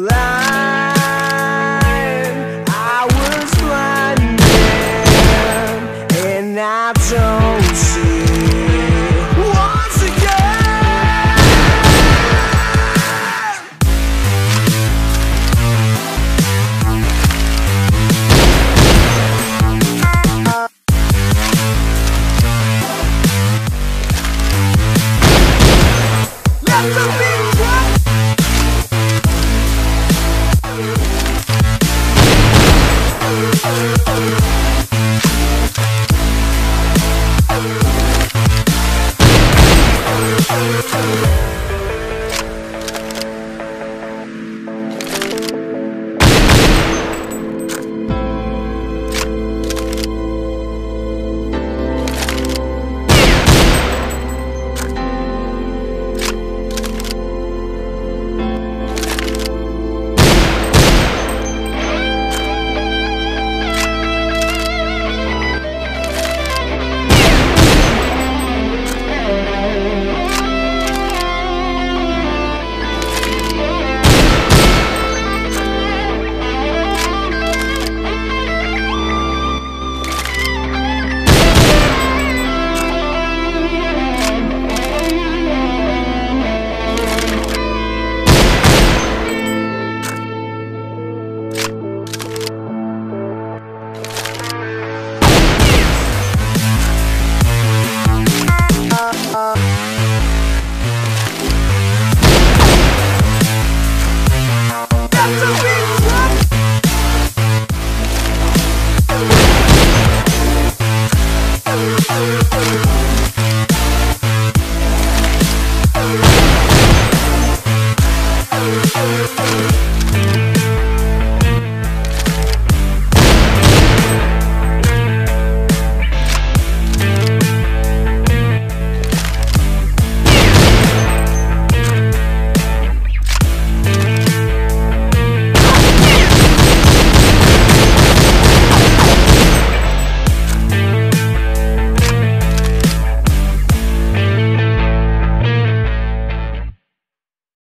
Life.